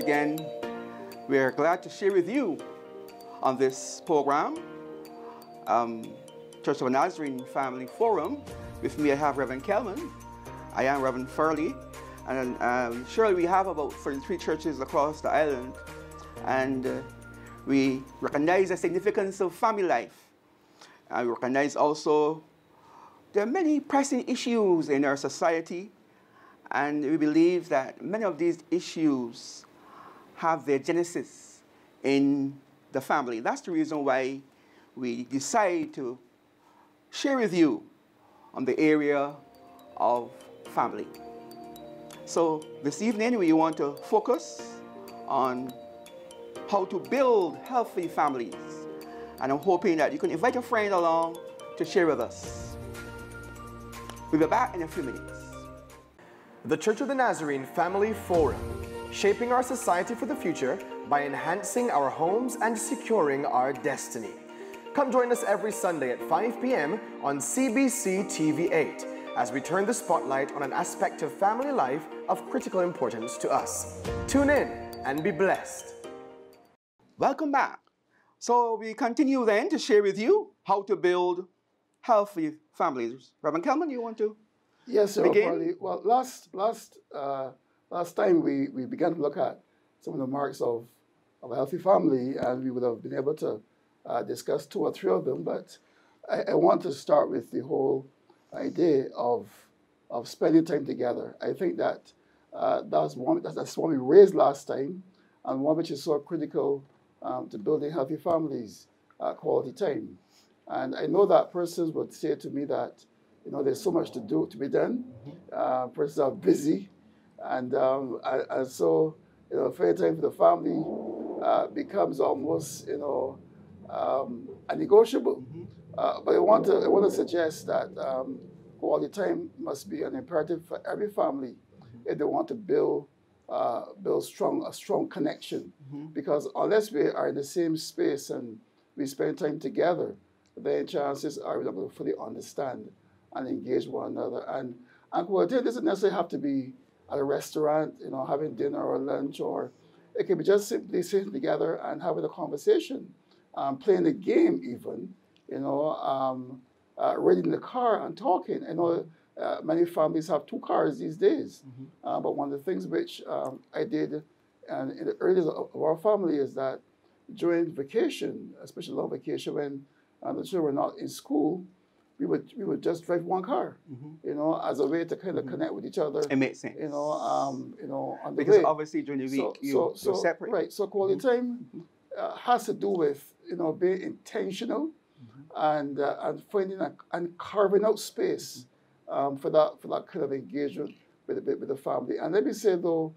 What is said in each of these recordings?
again, we're glad to share with you on this program, um, Church of Nazarene Family Forum. With me, I have Reverend Kelman. I am Reverend Furley. And um, surely we have about 33 churches across the island. And uh, we recognize the significance of family life. And we recognize also there are many pressing issues in our society. And we believe that many of these issues have their genesis in the family. That's the reason why we decide to share with you on the area of family. So this evening we want to focus on how to build healthy families. And I'm hoping that you can invite a friend along to share with us. We'll be back in a few minutes. The Church of the Nazarene Family Forum, shaping our society for the future by enhancing our homes and securing our destiny. Come join us every Sunday at 5 p.m. on CBC TV 8 as we turn the spotlight on an aspect of family life of critical importance to us. Tune in and be blessed. Welcome back. So we continue then to share with you how to build healthy families. Reverend Kelman, you want to? Yes, sir. begin? Probably, well, last last uh, last time we, we began to look at some of the marks of, of a healthy family, and we would have been able to uh, discuss two or three of them. But I, I want to start with the whole idea of of spending time together. I think that uh, that's one that's, one we raised last time, and one which is so critical um, to building healthy families, uh, quality time. And I know that persons would say to me that, you know, there's so much to do to be done. Uh, persons are busy, and um, and, and so you know, fair time for the family uh, becomes almost you know um, a negotiable. Uh, but I want to I want to suggest that um, quality time must be an imperative for every family if they want to build uh, build strong a strong connection. Because unless we are in the same space and we spend time together, then chances are we're not going to fully understand and engage one another. And and quality doesn't necessarily have to be at a restaurant, you know, having dinner or lunch, or it can be just simply sitting together and having a conversation, um, playing a game even, you know, um, uh, reading the car and talking. I know uh, many families have two cars these days, uh, but one of the things which um, I did and in the early days of our family is that during vacation, especially long vacation when uh, the children were not in school, we would we would just drive one car, you know, as a way to kind of connect with each other. It makes sense. You know, um, you know, on the because way. obviously during the week So- you, so, you're so, separate. Right. So quality time uh, has to do with you know being intentional and uh, and finding a, and carving out space um, for that for that kind of engagement with the, with the family. And let me say though,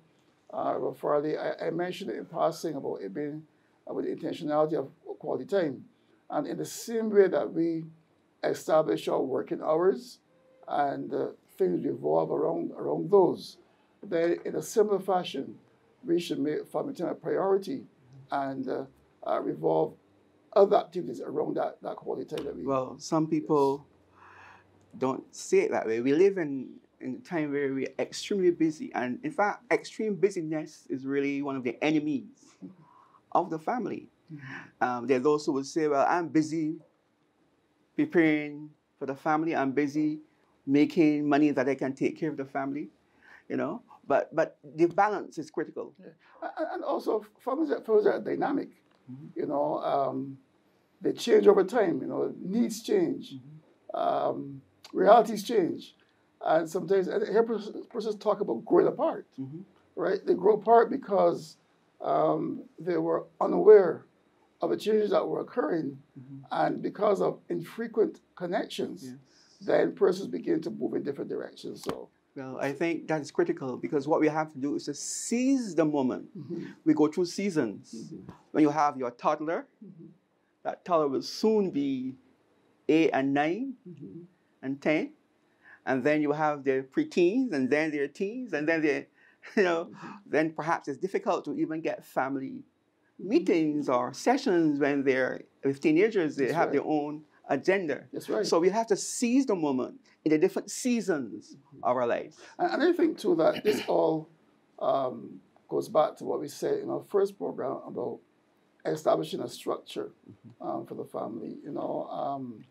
uh, Farley, I, I mentioned it in passing about it being about the intentionality of quality time, and in the same way that we establish our working hours and uh, things revolve around around those, then in a similar fashion, we should make family time a priority and uh, uh, revolve other activities around that, that quality time that we Well, some people don't see it that way. We live in, in a time where we're extremely busy. And in fact, extreme busyness is really one of the enemies of the family. Um, there are those who would say, Well, I'm busy preparing for the family, I'm busy making money that I can take care of the family, you know. But, but the balance is critical. A- and also families are, families are dynamic. You know, um, they change over time. You know, needs change, um, realities change, and sometimes and here persons talk about growing apart. Right? They grow apart because um, they were unaware of the changes that were occurring, mm-hmm. and because of infrequent connections, then persons begin to move in different directions. So. Well, I think that is critical because what we have to do is to seize the moment. Mm-hmm. We go through seasons. Mm-hmm. When you have your toddler, that toddler will soon be eight and 9 and ten, and then you have their preteens, and then their teens, and then they, you know, then perhaps it's difficult to even get family meetings or sessions when they're with teenagers. They That's have right. their own agenda. That's right. So we have to seize the moment in the different seasons of our lives. And, and I think too that this all um, goes back to what we said in our first program about establishing a structure Mm-hmm. um, for the family. You know, um,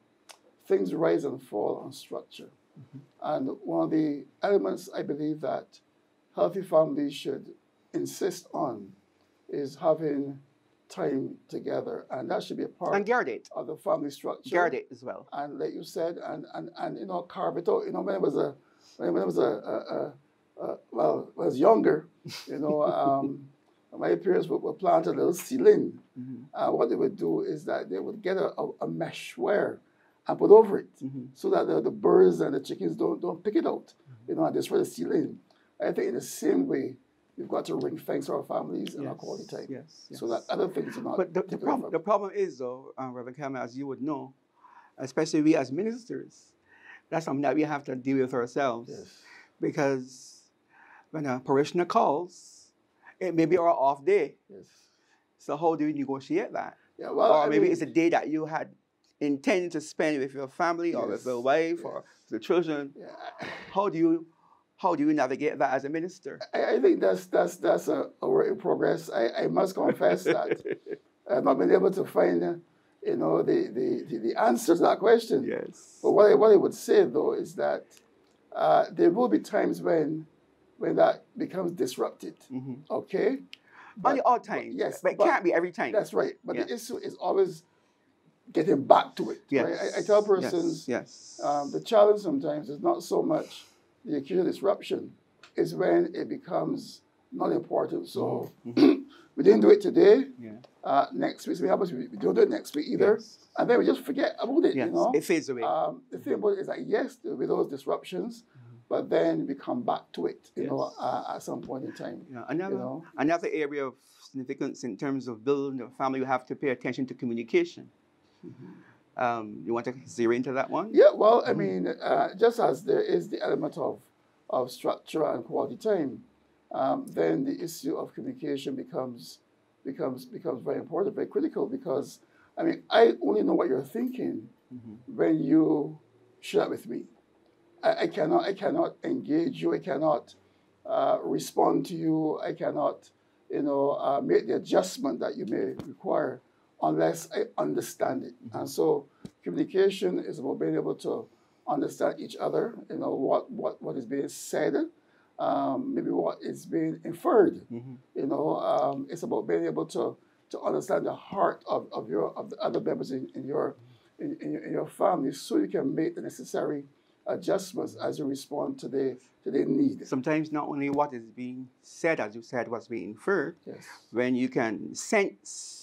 things rise and fall on structure. Mm-hmm. And one of the elements I believe that healthy families should insist on is having time together. And that should be a part And of the family structure. Guard it as well. And like you said, and, and, and you know, carve it out. You know, when I was a when I was a, a, a, a well, when I was younger, you know, um, my parents would, would plant a little ceiling. Mhm. Uh, what they would do is that they would get a, a, mesh wire and put over it Mhm. so that the, the birds and the chickens don't, don't pick it out, you know, and destroy the ceiling. I think in the same way, we've got to ring fence our families and our quality time Yes, yes. so that other things are not But the, the, problem, the problem is, though, um, Reverend Cameron, as you would know, especially we as ministers, that's something that we have to deal with ourselves. Yes. Because when a parishioner calls, it may be our off day. Yes. So how do you negotiate that? Yeah, well, or I maybe mean- it's a day that you had intended to spend with your family or with your wife or the children. Yeah, How do you how do you navigate that as a minister? I, I think that's that's that's a, a work in progress. I, I must confess that I've not been able to find, uh, you know, the, the, the, the answer to that question. yes. But what I, what I would say though is that uh, there will be times when when that becomes disrupted. Mhm. Okay. But- the odd times. yes, But it but can't be every time. That's right. But Yeah. the issue is always getting back to it. Yes. Right? I, I tell persons Yes. yes. um, the challenge sometimes is not so much the occasional disruption, is when it becomes not important. So Mm-hmm. we didn't do it today. yeah. Uh, next week, so we happens we don't do it next week either, Yes. and then we just forget about it. Yes. You know, It fades away. um, the thing about it is that yes, there will be those disruptions, but then we come back to it. You know, Mm-hmm. Uh, at some point in time. Yeah, another, know? another area of significance in terms of building a family, you have to pay attention to communication. Um, you want to zero into that one? Yeah, well, I mean, uh, just as there is the element of, of structure and quality time, um, then the issue of communication becomes becomes becomes very important, very critical. Because I mean, I only know what you're thinking when you share it with me. I, I cannot I cannot engage you. I cannot uh, respond to you. I cannot, you know, uh, make the adjustment that you may require unless I understand it. And so communication is about being able to understand each other, you know, what, what, what is being said, um, maybe what is being inferred. You know, um, it's about being able to, to understand the heart of, of your of the other members in, in your in, in, your- in your family so you can make the necessary adjustments as you respond to the to their need. Sometimes not only what is being said, as you said, what's being inferred, Yes. when you can sense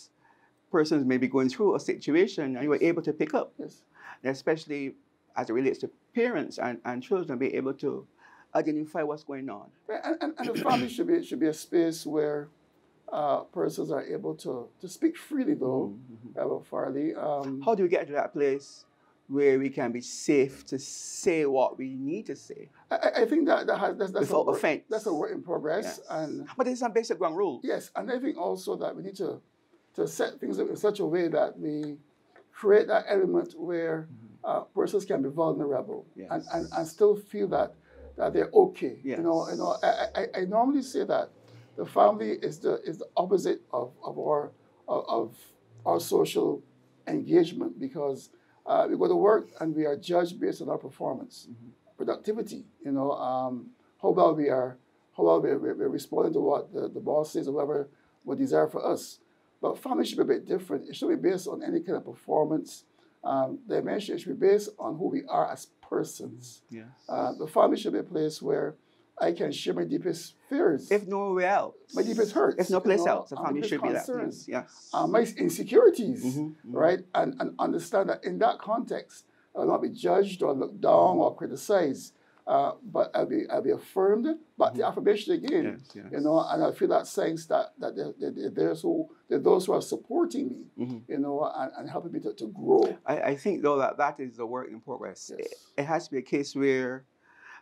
persons may be going through a situation and you are able to pick up, Yes. especially as it relates to parents and, and children, be able to identify what's going on. And, and, and the family should be should be a space where uh, persons are able to, to speak freely, though, Reverend Farley. Um, How do we get to that place where we can be safe to say what we need to say? I, I- think that, that has, that's, that's, a Without work, offense. that's a work in progress. Yes. And but there's some basic ground rules. yes, and I think also that we need to, to set things up in such a way that we create that element where uh, persons can be vulnerable and, and, and still feel that, that they're okay. You know, you know I, I, I normally say that the family is the, is the opposite of, of, our, of, of our social engagement because uh, we go to work and we are judged based on our performance, productivity, you know, um, how well we are, how well we're, we're we're responding to what the, the boss says or whatever would desire for us. But family should be a bit different. It should be based on any kind of performance um, dimension. It should be based on who we are as persons. Yes. Uh, the family should be a place where I can share my deepest fears, If nowhere else. my deepest hurts. If no you place know, else, the family should be that concerns. Yes. uh, my insecurities, Mhm, mhm. right? And, and understand that in that context, I will not be judged or looked down or criticized, uh, but I'll be, I'll be affirmed. But the affirmation again, Mm-hmm. Yes, yes. you know, and I feel that sense that, that there- there's who, there are those who are supporting me, Mm-hmm. you know, and, and helping me to, to grow. I, I think though that that is a work in progress. Yes. It, it has to be a case where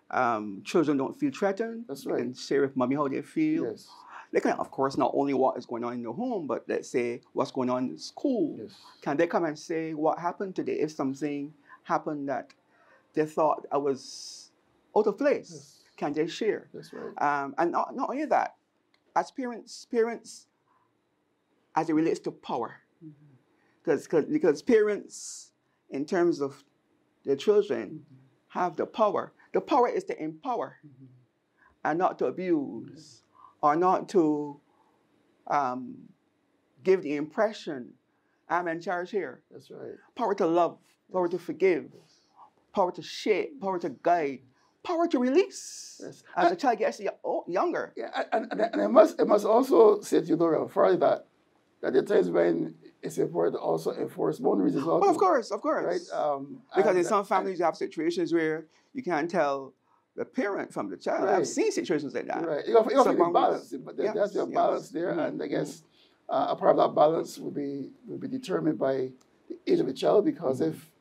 um, children don't feel threatened. That's right. can share with mommy how they feel. Yes, They can, of course, not only what is going on in the home, but let's say what's going on in school. yes, Can they come and say what happened today? If something happened that they thought I was out of place, Yes. can they share? that's right. Um, and not, not only that, as parents, parents, as it relates to power, because because parents, in terms of their children, have the power. The power is to empower, and not to abuse, or not to um, give the impression I'm in charge here. That's right. Power to love, power to forgive, power to shape, power to guide, power to release Yes. as the child gets oh, younger. Yeah, and, and, and I must I must also say to you, Dora, further that that there are times when it's important to also enforce boundaries as well. Oh, of course, of Right? course. Um, because and- in some and- families, you have situations where you can't tell the parent from the child. I've seen situations like that. Right. You have, you have So to be balanced, but there, Yes, there's your yes. balance there, Mhm, and I guess uh, a part of that balance will be will be determined by the age of the child. Because Mm-hmm. if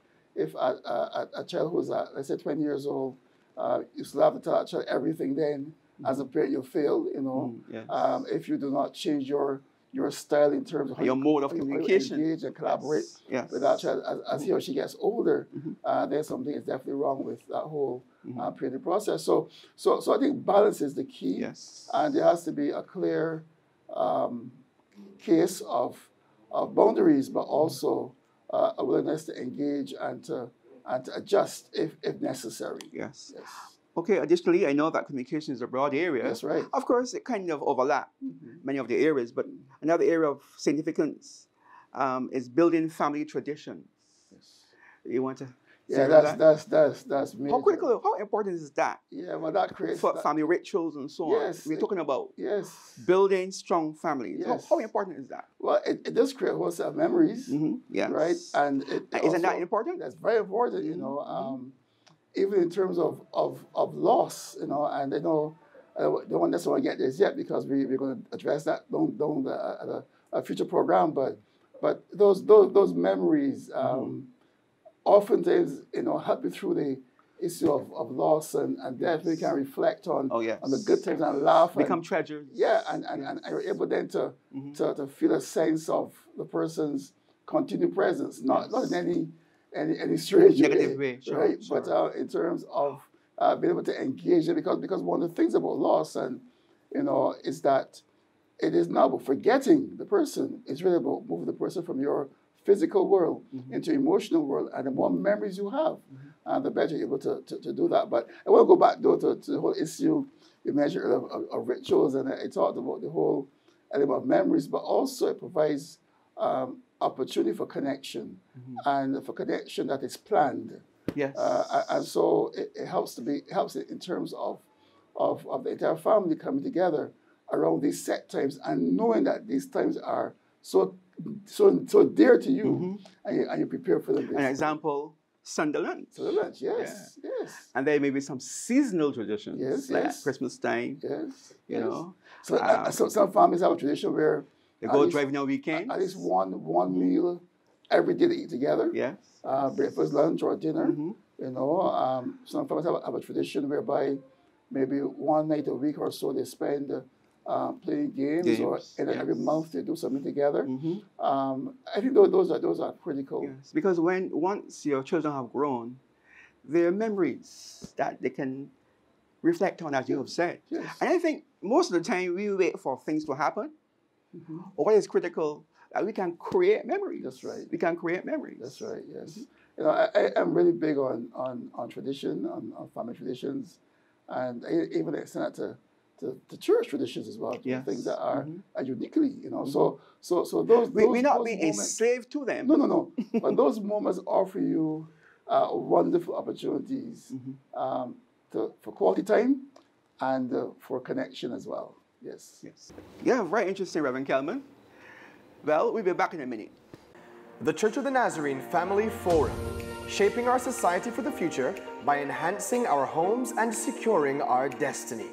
if a, a, a- a child who's uh, let's say 20 years old, uh, you still have to tell that child everything, then as a parent you fail. You know, Mm, yes. um, if you do not change your your style in terms of how Your mode of how you- you communication. engage and collaborate Yes. with that child as, as he or she gets older, Mm-hmm. uh, there's something is definitely wrong with that whole uh, parenting process. So, so, so I think balance is the key, Yes. and there has to be a clear um, case of of boundaries, but also uh, a willingness to engage and to and to adjust if if necessary. Yes. Yes, Okay, additionally, I know that communication is a broad area. that's right. Of course, it kind of overlap many of the areas, but another area of significance um, is building family traditions. Yes. You want to? Yeah, say that's that? that's that's that's major. How critical, how important is that Yeah, well, that creates for that- family rituals and so on? Yes, We're talking about yes. building strong families. How- Yes. How, important is that? Well, it, it does create a whole set of memories. hmm Yes. right? And it, it isn't that important? That's very important, you know. Um, even in terms of, of, of loss, you know, and I know I don't don't necessarily get this yet because we, we're going to address that down, down uh, at a, a future program, but but those those, those memories um, oftentimes, you know, help you through the issue of, of loss and, and death. We can reflect on, Oh, yes. on the good times and laugh. and- Become treasures. yeah, and, and, and you're able then to, to, to feel a sense of the person's continued presence, not, not in any any, any strange Negative way, sure, right? sure. But uh, in terms of uh, being able to engage it, because because one of the things about loss and you know is that it is not about forgetting the person. It's really about moving the person from your physical world Mm-hmm. into emotional world, and the more memories you have, uh, the better you're able to, to, to do that. But I want to go back though to, to the whole issue you mentioned of, of, of rituals, and I talked about the whole element of memories, but also it provides um, opportunity for connection and for connection that is planned. Yes. Uh, and so it, it helps to be helps it in terms of, of of the entire family coming together around these set times and knowing that these times are so so so dear to you and, you and you prepare for them. An example, Sunderland. The lunch, yes, yes, And there may be some seasonal traditions, Yes, like yes. Christmas time. yes. You yes. know, So, uh, um, so some families have a tradition where they go least- driving on weekends. at least one one meal every day they eat together. Yes. uh, breakfast, lunch, or dinner. Mm-hmm. You know, um, some families have, have a tradition whereby maybe one night a week or so they spend uh, playing games, or Games, and then every month they do something together. Mhm. Um, I think those, those are those are critical. Yes, because when once your children have grown, there are memories that they can reflect on, as you have said. Yes. And I think most of the time we wait for things to happen, or what is critical that we can create memories. That's right. We can create memories. That's right. Yes. You know, I, I'm really big on on, on tradition, on, on family traditions, and even extend that to, to, to church traditions as well. Yes. Things that are, are uniquely, you know. So so so those, We, those we're not those being moments- enslaved to them. No, no, no. but those moments offer you uh, wonderful opportunities Mm-hmm. um, to, for quality time and uh, for connection as well. Yes. Yes. Yeah, very interesting, Reverend Kelman. Well, we'll be back in a minute. The Church of the Nazarene Family Forum, shaping our society for the future by enhancing our homes and securing our destiny.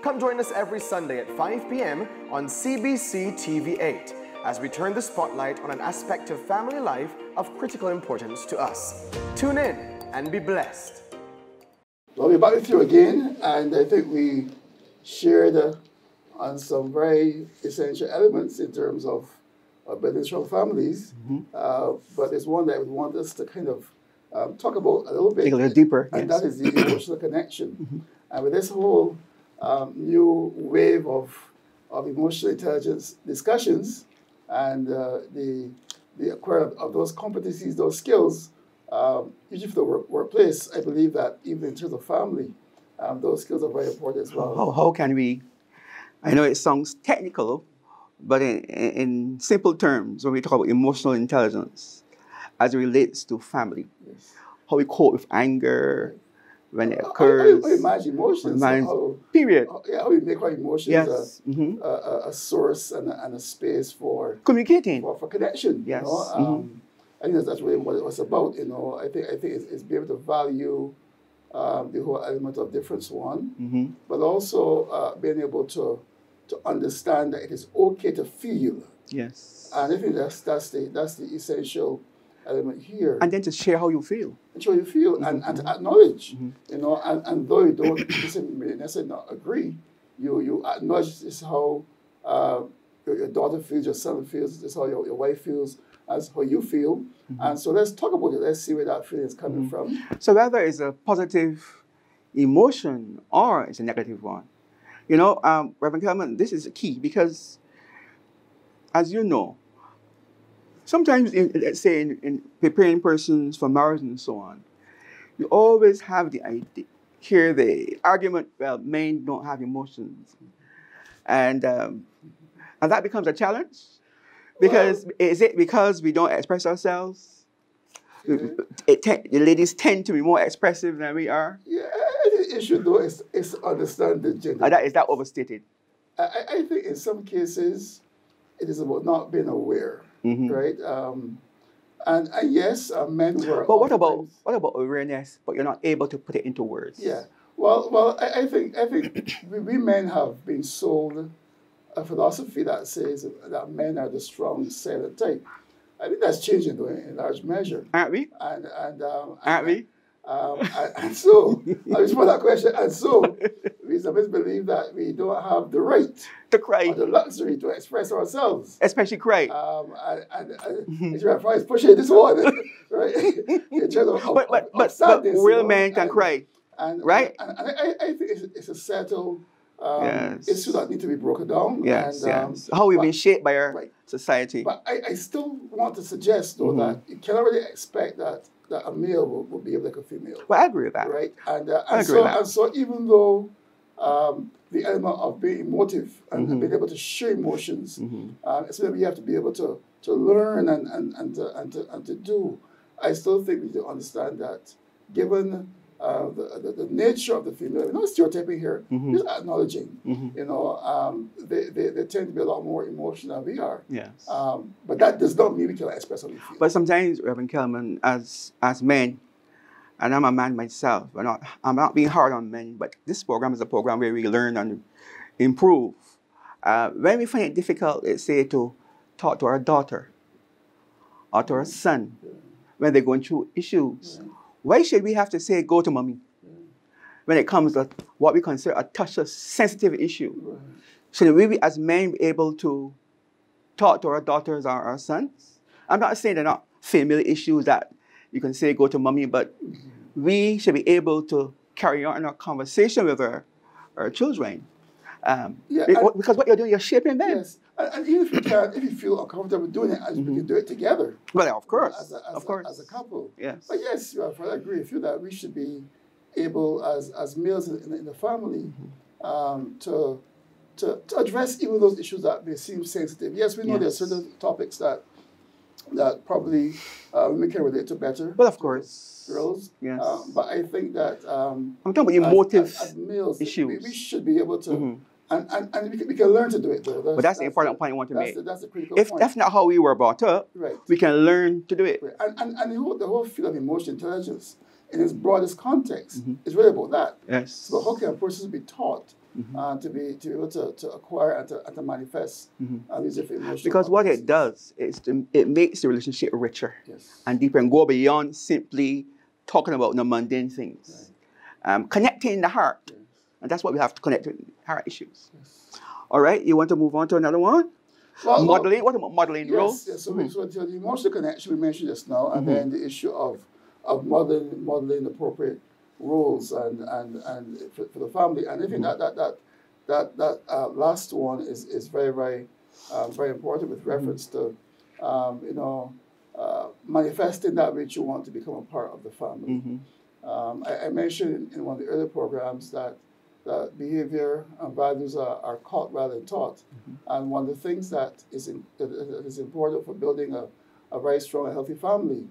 Come join us every Sunday at 5 p.m. on CBC TV 8 as we turn the spotlight on an aspect of family life of critical importance to us. Tune in and be blessed. Well, we're back with you again, and I think we shared uh, on some very essential elements in terms of uh, building strong families. Mm-hmm. Uh, but there's one that I would want us to kind of um, talk about a little bit. Dig a little deeper, And yes. that is the emotional connection. And with this whole um, new wave of of emotional intelligence discussions and uh, the, the acquire of those competencies, those skills, um, usually for the work, workplace, I believe that even in terms of family, um, those skills are very important as well. How, how can we? I know it sounds technical, but in, in simple terms, when we talk about emotional intelligence as it relates to family, Yes. how we cope with anger when it occurs, How, how you emotions. How, period. how, yeah, we make our emotions Yes. a, hmm a, a, source and a, and a space for Communicating. for, for connection. Yes. You know? Mhm. um, I think that's, that's really what it was about. You know, I think I think it's, it's being able to value um, the whole element of difference one, hmm but also uh, being able to to understand that it is okay to feel. Yes. And I think that's that's the that's the essential element here. and then to share how you feel. and how you feel and, and to acknowledge, you know, and, and though you don't necessarily not agree, you you acknowledge this is how uh, your, your daughter feels, your son feels, this is how your, your wife feels, that's how you feel. And so let's talk about it. Let's see where that feeling is coming from. So whether it's a positive emotion or it's a negative one, you know, um, Reverend Kelman, this is key because, as you know, sometimes, in, let's say, in, in preparing persons for marriage and so on, you always have the idea, hear the argument, well, men don't have emotions. And, um, and that becomes a challenge because is it because we don't express ourselves? It te- the ladies tend to be more expressive than we are. Yeah, the issue though is, is understand the gender. Uh, that, is that overstated? I I think in some cases it is about not being aware, Mhm. right? Um, and, and yes, uh, men were. But what about oftentimes- what about awareness? But you're not able to put it into words. Yeah. Well, well, I, I think I think we, we men have been sold a philosophy that says that men are the strong, silent type. I think that's changing though in large measure. aren't we? And and um, Aren't we? Um, and, and so I respond that question. And so we sometimes believe that we don't have the right To cry, or the luxury to express ourselves. especially cry. Um, and, and, and it's right, fine, pushing this one, right? In terms of, but but but, but real men can cry. and, Right? And, and I, I think it's, it's a settled um, Yes. issue that need to be broken down. Yes, and, um, yes. How we've been shaped by our right. society. But I, I still want to suggest, though, Mm-hmm. that you cannot really expect that, that a male will, will behave like a female. well, I agree with that. Right? And, uh, and, so, and so, even though um, the element of being emotive and Mm-hmm. being able to show emotions, um, it's something we have to be able to, to learn and, and, and, to, and, to, and to do. I still think we need to understand that given uh, the, the, the nature of the female, we're not stereotyping here, Mm-hmm. just acknowledging, you know, um, they, they, they tend to be a lot more emotional than we are. Yes. Um, but that does not mean we cannot express how we feel. But sometimes, Reverend Kelman, as as men, and I'm a man myself, but not I'm not being hard on men, but this program is a program where we learn and improve. Uh, when we find it difficult, let's say to talk to our daughter or to our son when they're going through issues, why should we have to say go to mommy? When it comes to what we consider a touch sensitive issue. Should we be, as men be able to talk to our daughters or our sons? I'm not saying they're not family issues that you can say go to mommy, but we should be able to carry on our conversation with our, our children. Um, Yeah, and- because what you're doing, you're shaping them. Yes, and, and even if you can, if you feel uncomfortable doing it, and we can do it together. Well, of course, as a, as of a, course. as a couple. Yes. But yes, you I agree with you that we should be able, as as males in, in, the- family, um, to, to to address even those issues that may seem sensitive. Yes, we know there are certain topics that that probably uh, women can relate to better. Well, of course. girls. Yes. Um, but I think that um, I'm talking about as- emotive as, as males, issues. We, should be able to, Mhm. and, and, and we, can, we can learn to do it though. But that's the important point I want to that's make. The, that's the critical If point. that's not how we were brought up, right. we can learn to do it. Right. And, and, and the, whole, the whole field of emotional intelligence, in its broadest context, Mm-hmm. is really about that. Yes. So how can a person be taught Mm-hmm. uh, to be to be able to, to acquire and to, and to manifest uh, these different emotional Mm-hmm. Because what it does is to, it makes the relationship richer Yes. and deeper and go beyond simply talking about the mundane things. Um, connecting the heart. And that's what we have to connect with heart issues. All right, you want to move on to another one? Well, well, modeling. What about modeling Yes, roles? yes. So, so, so the emotional connection we mentioned just now, and Mm-hmm. then the issue of of modeling modeling appropriate roles and and and for, for the family, and I think that that that that that uh, last one is, is very very uh, very important with reference to um, you know uh, manifesting that which you want to become a part of the family. Mm-hmm. Um, I, I, mentioned in one of the earlier programs that that behavior and values are, are caught rather than taught, Mm-hmm. and one of the things that is in, that is important for building a, a very strong and healthy family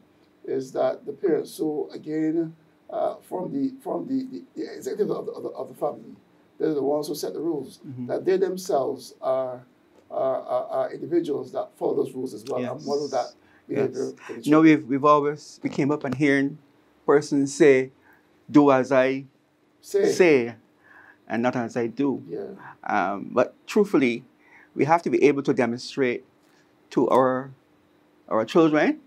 is that the parents who again uh, from the from the, the, the executive of the, of the, of the family they're the ones who set the rules. Mhm. That they themselves are, are, are, are individuals that follow those rules as well Yes. and model that behavior. Yes. You know, we've, we've always, we came up and hearing persons say, do as I say, say and not as I do. yeah, Um, but truthfully, we have to be able to demonstrate to our our children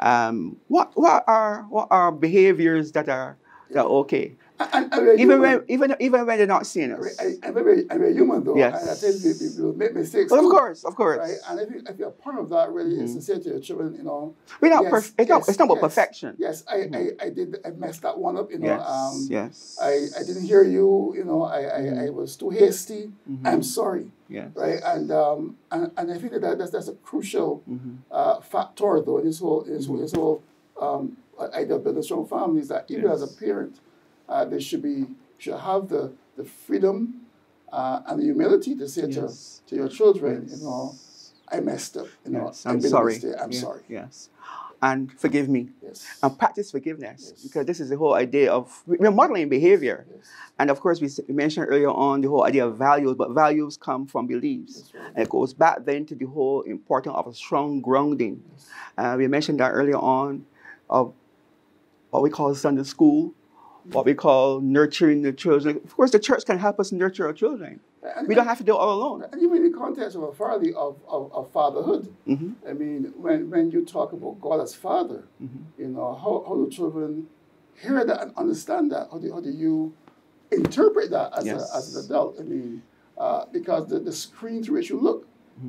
um, what what are what are behaviors that are that are okay, and, and even human. when even even when they're not seeing us. I, very, I'm human though, Yes. and I think we, we, we make mistakes. Well, of course, of course. Right, and I think, I think a part of that really is Mhm. to say to your children, you know, We're not yes, perf- it's, not, it's not about yes, perfection. yes, I, I, I did, I messed that one up, you know, Yes, um, yes. I, I didn't hear you, you know, I, I, I was too hasty. Mhm. I'm sorry. yes. right? And um, and, and I think that that's, that's a crucial Mhm. uh, factor, though, in this whole this, whole- Mhm. this whole um, idea of building strong families. That even as a parent, uh, they should be should have the the freedom uh, and the humility to say Yes. to, to your children, Yes. you know, I messed up. You know, Yes, I'm sorry. I'm Yeah, sorry. Yes. And forgive me. Yes. And practice forgiveness. Yes. Because this is the whole idea of we're modeling behavior. yes. And of course, we mentioned earlier on the whole idea of values, but values come from beliefs. Right. And it goes back then to the whole importance of a strong grounding. Uh, we mentioned that earlier on of what we call Sunday school, what we call nurturing the children. Of course, the church can help us nurture our children. And, We don't have to do it all alone. and even in the context of a father of, of, of fatherhood, hmm I mean, when, when you talk about God as Father, Mhm. you know, how, how do children hear that and understand that? How do, how do you interpret that as, Yes. a, as an adult? I mean, uh, because the, the screen through which you look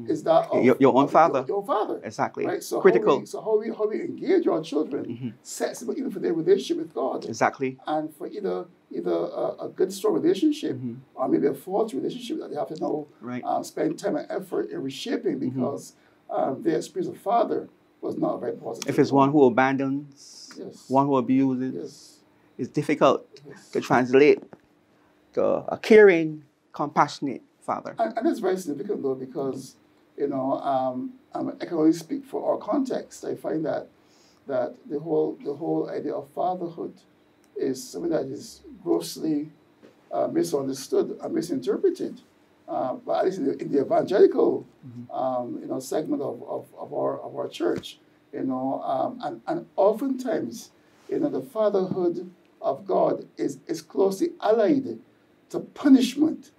Is that of Your- your own father. Your, your father. Exactly. Right? So Critical. How we, so how we, how we engage our children Mhm. sets them even for their relationship with God Exactly. and for either either a, a good, strong relationship Mhm. or maybe a faulty relationship that they have to know Right. uh, spend time and effort in reshaping Mm-hmm. because um, their experience of father was not very positive. If it's one who abandons, Yes. one who abuses, Yes. it's difficult yes. to translate to a caring, compassionate father. And, and that's very significant though because, you know, um, um, I can only speak for our context. I find that that the whole the whole idea of fatherhood is something that is grossly uh, misunderstood and misinterpreted. Uh, but at least in the, in the evangelical, um, you know, segment of, of, of our of our church, you know, um, and and oftentimes, you know, the fatherhood of God is is closely allied to punishment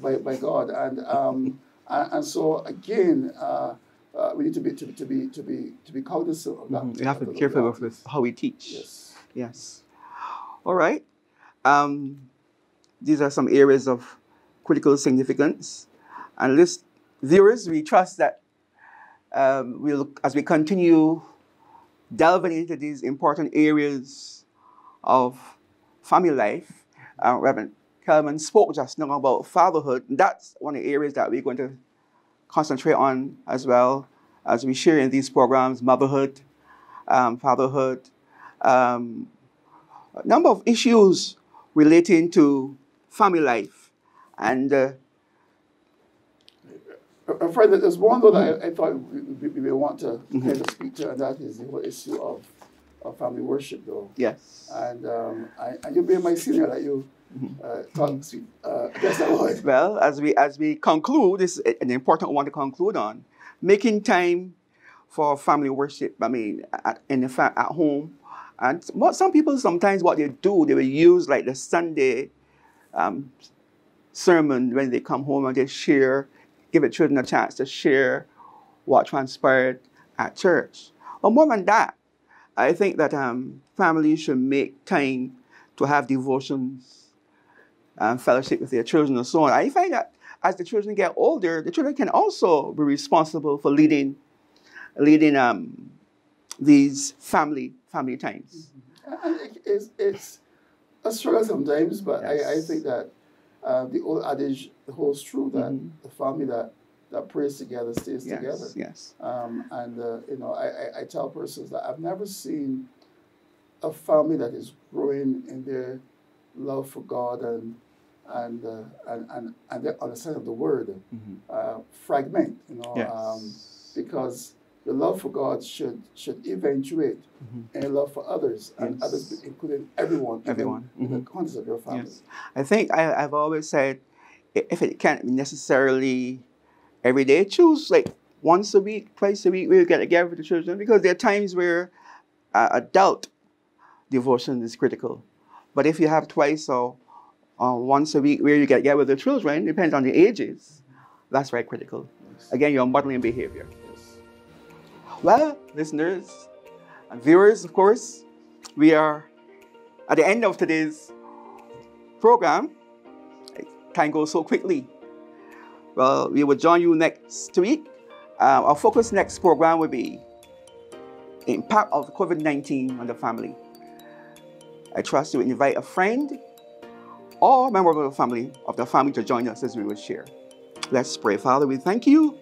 by, by God, and um, and, and so again, uh, uh, we need to be to, to be to be to be cognizant of that. Mhm. We have to of be careful with how we teach. Yes. Yes. All right. Um, these are some areas of critical significance. And list viewers, we trust that um, we'll, as we continue delving into these important areas of family life, uh, Reverend Kelman spoke just now about fatherhood. That's one of the areas that we're going to concentrate on as well as we share in these programs motherhood, um, fatherhood, um, a number of issues relating to family life. And uh, I'm afraid that there's one though that I, I thought we, we, we may want to Mm-hmm. kind of speak to, and that is the whole issue of, of family worship, though. yes, And um, I, and you being my senior, that you Mm-hmm. Uh, talk, uh, word. well, as we as we conclude, this is an important one to conclude on. Making time for family worship. I mean, at, in the fa- at home, and what some people sometimes what they do, they will use like the Sunday um, sermon when they come home and they share, give the children a chance to share what transpired at church. But more than that, I think that um, families should make time to have devotions and fellowship with their children and so on. I find that as the children get older, the children can also be responsible for leading, leading um, these family family times. And it, it's, it's a struggle sometimes, but I, I think that uh, the old adage holds true that mm-hmm. the family that that prays together stays yes, together. Yes. Um, and uh, you know, I, I, I, tell persons that I've never seen a family that is growing in their love for God and and uh, and, and and the side of the word mm-hmm. uh, fragment. You know, yes. um, because the love for God should should eventuate mm-hmm. in love for others and others, including everyone, everyone, mm-hmm. in the context of your family. Yes. I think I, I've always said, if it can't be necessarily every day, choose like once a week, twice a week, we'll get together with the children because there are times where uh, adult devotion is critical. But if you have twice or uh, once a week where you get together with the children, depends on the ages, that's very critical. Yes. Again, you're modeling behavior. Well, listeners and viewers, of course, we are at the end of today's program. Time goes so quickly. Well, we will join you next week. Uh, our focus next program will be impact of COVID-19 on the family. I trust you invite a friend or members of the family of the family to join us as we will share. Let's pray. Father, we thank you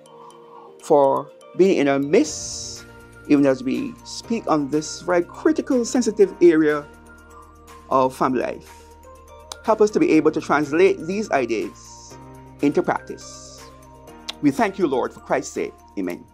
for being in our midst, even as we speak on this very critical, sensitive area of family life. Help us to be able to translate these ideas into practice. We thank you, Lord, for Christ's sake. Amen.